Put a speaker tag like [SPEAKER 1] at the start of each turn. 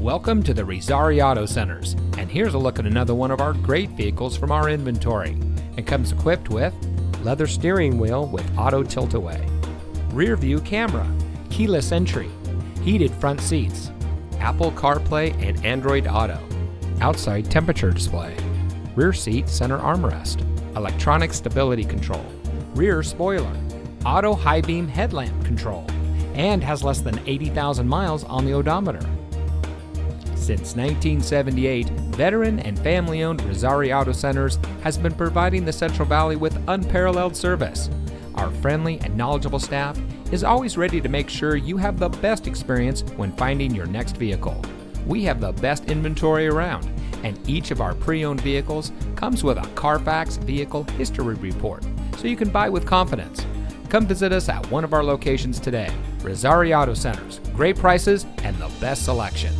[SPEAKER 1] Welcome to the Razzari Auto Centers, and here's a look at another one of our great vehicles from our inventory. It comes equipped with leather steering wheel with auto tilt-away, rear view camera, keyless entry, heated front seats, Apple CarPlay and Android Auto, outside temperature display, rear seat center armrest, electronic stability control, rear spoiler, auto high beam headlamp control, and has less than 80,000 miles on the odometer. Since 1978, veteran and family owned Razzari Auto Centers has been providing the Central Valley with unparalleled service. Our friendly and knowledgeable staff is always ready to make sure you have the best experience when finding your next vehicle. We have the best inventory around, and each of our pre owned vehicles comes with a Carfax Vehicle History Report, so you can buy with confidence. Come visit us at one of our locations today. Razzari Auto Centers, great prices and the best selection.